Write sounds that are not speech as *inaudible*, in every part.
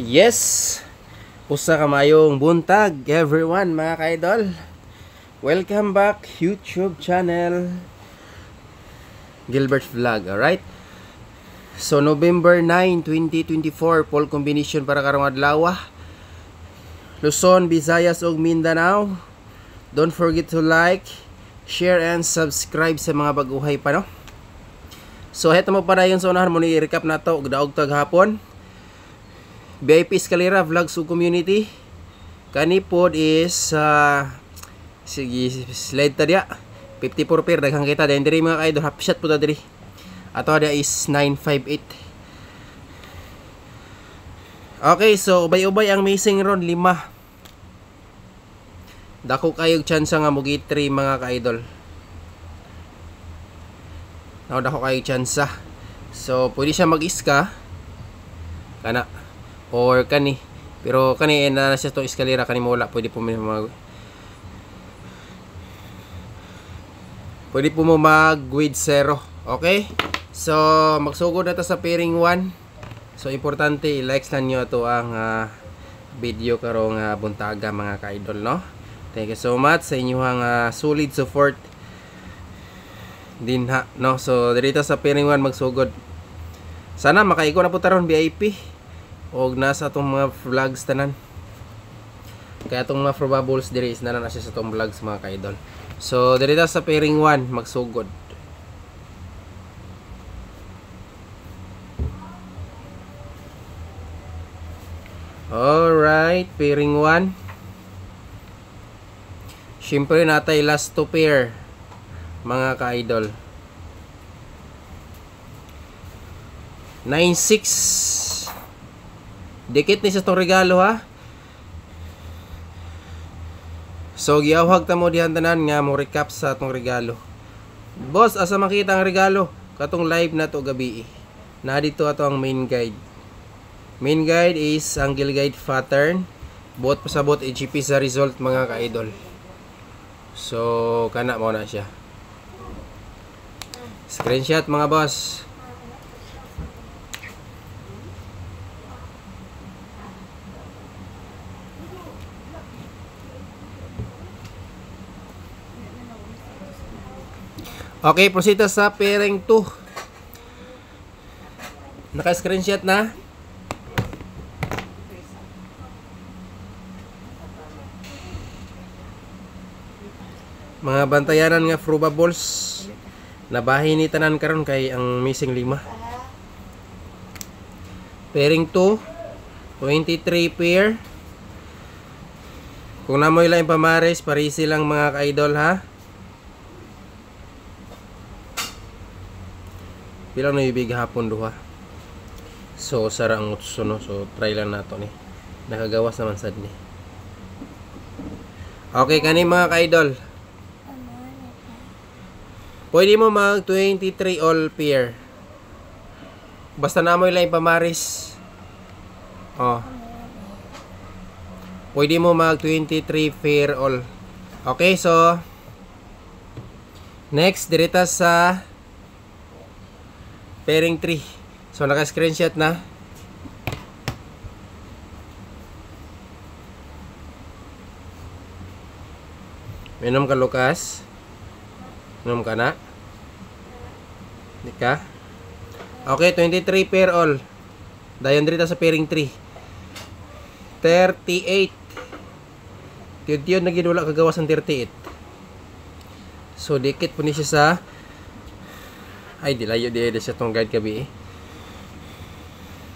Yes! Usa kamayong buntag everyone mga ka-idol. Welcome back YouTube channel Gilbert Vlog, alright? So November 9, 2024 poll combination para karong adlaw. Luzon, Visayas ug Mindanao. Don't forget to like, share and subscribe sa mga baguhay pa no. So heto mo para yung sa unahan mo ni recap na to ug daog tag hapon. VIP Escalera Vlogs ug Community. Kani pod is uh, sige slide ta dia. 54 pair daghang kita din diri mga kaidol half shot po ta diri. Ato dia is 958. Okay, so ubay-ubay ang missing ron lima. Dako kayog chance nga mugi 3 mga ka-idol. Now, dako kayog chance. So, pwede siya mag-iska. Kana or kani. Pero kani eh, na siya to eskalera kani mo wala pwede po mo mag pwede po mo mag with zero. Okay? So magsugod na sa pairing 1 so importante i-likes lang nyo to ang uh, video karong uh, buntaga mga ka-idol no? Thank you so much sa inyong uh, solid support din ha no? So dito sa pairing 1 magsugod. Sana makaiko na po taron VIP og nasa atong mga vlogs tanan kaya atong mga probables diri is na na siya sa atong vlogs mga ka-idol so diri sa pairing 1 magsugod Alright, pairing 1. Siyempre natay last to pair mga ka-idol. 9-6 Dikit ni sa itong regalo ha. So giawhag ta mo dihan tanan nga mo recap sa atong regalo. Boss, asa makita ang regalo? Katong live na to gabi. Na dito ato ang main guide. Main guide is angle guide pattern. Buot pasabot HGP sa result mga ka-idol. So kana mo na siya. Screenshot mga boss. Okay, proceed sa pairing 2. Naka-screenshot na? Mga bantayanan nga probables nabahin ni tanan karon kay ang missing lima. Pairing 2 23 pair. Kung namoy lang pamares, parisi lang mga ka-idol ha. Bilang na ibig hapon duha. So, sara ang utso no. So, try lang nato ni. Nakagawas naman sad ni. Okay, kani mga ka-idol. Pwede mo mag 23 all pair. Basta na mo lang pamaris. Oh. Pwede mo mag 23 pair all. Okay, so next direta sa pairing 3. So naka-screenshot na. Minom ka Lucas. Minom ka na. Di ka? Okay, 23 pair all. Dayon dito sa pairing 3. 38. Tiyod-tiyod na kagawas ng 38. So, dikit po ni siya sa ay, di layo di siya tong guide gabi eh.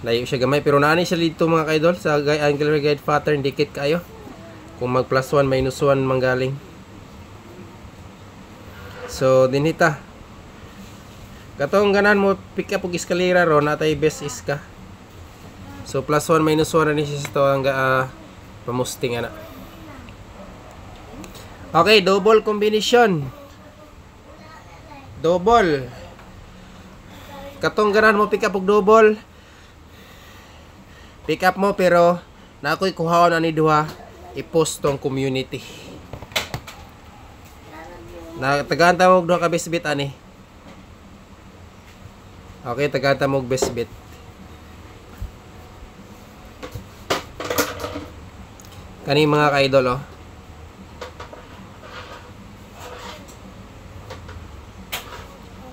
Layo siya gamay. Pero naani siya dito mga kaidol sa angular guide pattern. Dikit kayo. Kung mag plus 1 minus 1 manggaling. So, dinhita. Katong ganan mo pick up og eskalera ro natay best iska. So plus 1 minus 1 ni siya to ang uh, pamusting ana. Okay, double combination. Double. Katong ganan mo pick up og double. Pick up mo pero na ako'y kuhaon ani duha i-post tong community. Na tagaan ta mo duha ka bisbit ani. Okay, tagaan ta mo best bit. Kani mga ka-idol oh.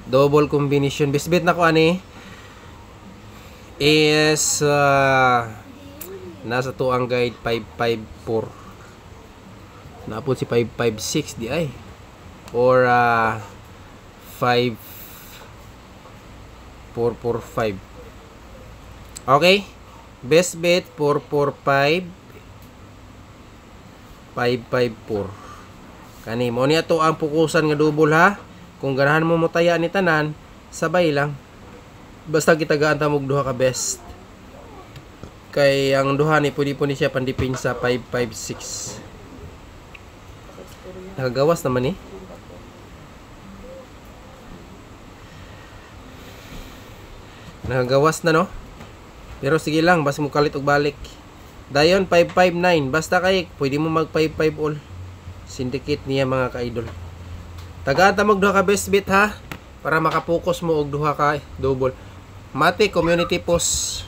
Double combination. Bisbit na ko ani is uh, nasa to guide 554 napon si 556 di ay. Or uh, 5 445 okay? Best bet 445 554 kani mo niya to ang pukusan nga double ha kung ganahan mo mutaya ni tanan sabay lang. Basta kita gaan ta duha ka best. Kay ang duha ni pwede po ni siya pandipin sa 556 nakagawas naman eh nakagawas na no? Pero sige lang basta mo kalit og balik. Dayon 559 basta kay pwede mo mag 55 all. Syndicate niya mga ka-idol tagaan ta duha ka best bet ha para makapokus mo og duha ka double Mati Community Post.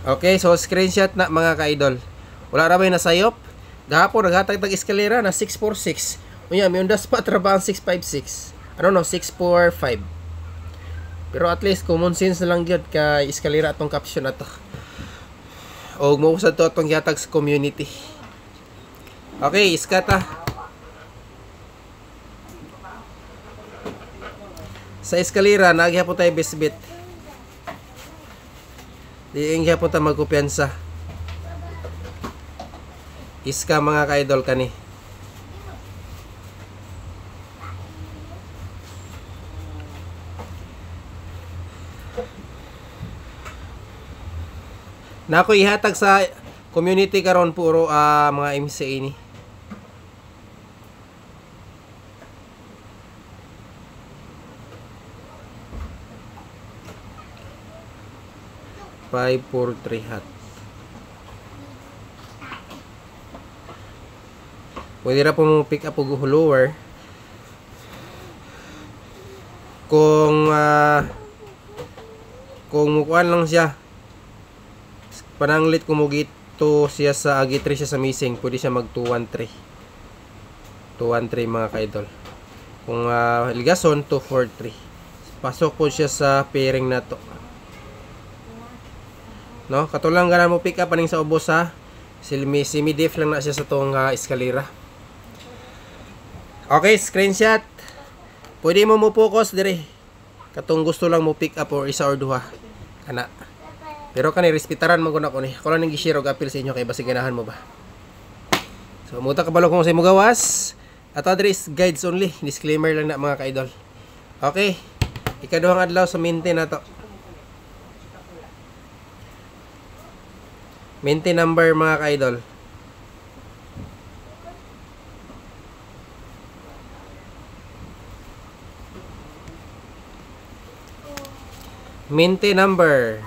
Okay, so screenshot na mga ka-idol. Wala ra may nasayop. Gahapon naghatag tag eskalera na 646. Unya, may undas pa traba ang 656. Ano no, 645. Pero at least common sense na lang gyud ka eskalera atong caption ato. Og mo sa to atong gihatag sa community. Okay, iskata. Sa eskalera, nagyapon tayo bisbit. Di ang gyapon ta magkupiyansa. Iska mga ka-idol kani. Nako ihatag sa community karon puro uh, mga MCA ni. 543 hat. Pwede na po mo pick up og lower. Kung uh, kung mukuan lang siya pananglit kumugito siya sa agitri siya sa missing pwede siya mag 213 213 mga kaidol kung uh, ligason 243 pasok po siya sa pairing na to no? Katulang gana mo pick up aning sa ubos ha? Simi semi diff lang na siya sa tong uh, eskalera. Okay screenshot. Pwede mo mo focus dire katong gusto lang mo pick up or isa or duha. Kana. Pero kani respetaran mo ko na ko ni. Ako lang nang gi-share og appeal sa inyo kay basi ganahan mo ba? So muta kabalo kung sa mo gawas. At address guides only. Disclaimer lang na mga ka-idol. Okay. Ikaduhang adlaw sa maintain na to Minty number mga ka-idol. Minty number.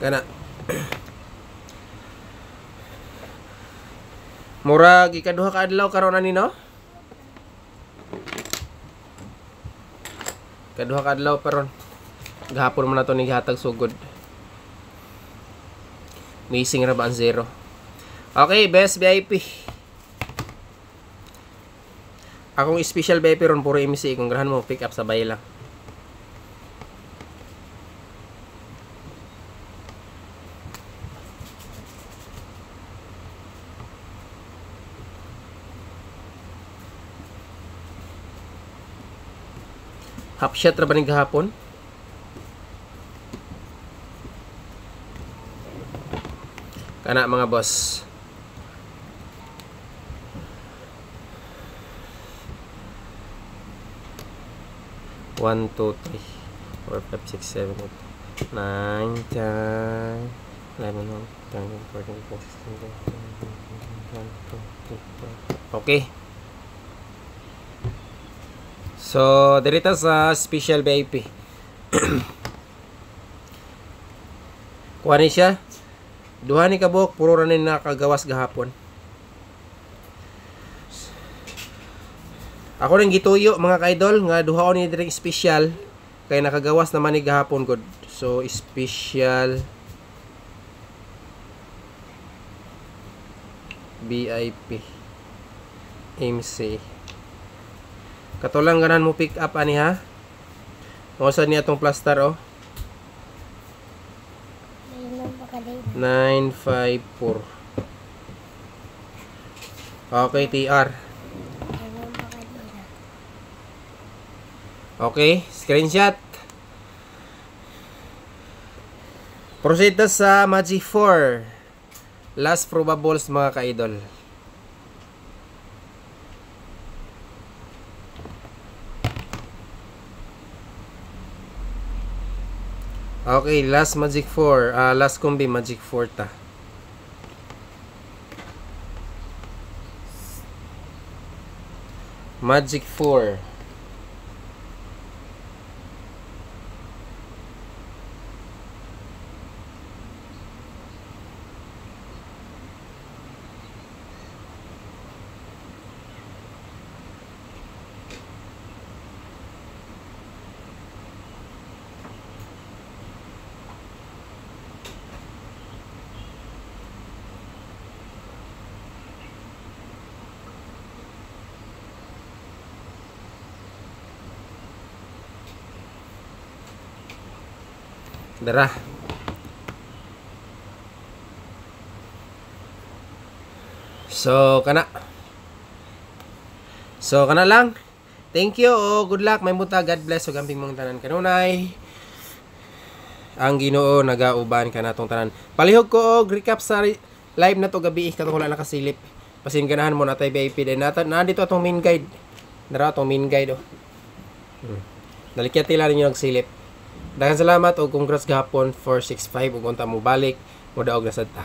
Kana. Murag ikaduha ka adlaw karon ani no? Kaduha kadlaw peron gahapon mo na to ni gihatag sugod. Missing ra ba ang zero? Okay best VIP akong special VIP ron puro MC kung grahan mo pick up sa bay lang Half shot ra ba ni gahapon? Kana mga boss. One, two, three, four, five, six, seven, eight, nine, ten, eleven, twelve, thirteen, fourteen, fifteen, sixteen, seventeen, Okay. So, dirita sa special VIP. *clears throat* Kuha ni siya. Duha ni kabok, puro ra nakagawas gahapon. Ako rin gituyo mga ka-idol nga duha ni direct special kay nakagawas naman ni gahapon gud. So special BIP MC Katulang ganan mo pick up ani ha. Mo niya tong plaster oh. Mayroon pa kadayna. 954. Okay, TR. Okay, screenshot. Proceed sa Magic 4. Last probables mga ka-idol. Okay, last Magic 4. ah last combi Magic 4 ta. Magic 4. Dara. So, kana. So, kana lang. Thank you. Oh, good luck. May muta. God bless. O gamping mong tanan kanunay. Ang ginoo nagauban ka natong tanan. Palihog ko og recap sa live na to gabi katong wala nakasilip. Pasin ganahan mo natay VIP din nata na dito atong main guide. Dara atong main guide oh. Hmm. Dalikyat tila ninyo nagsilip. Daghang salamat o congrats gahapon 465 ug unta mo balik mo daog na sad ta.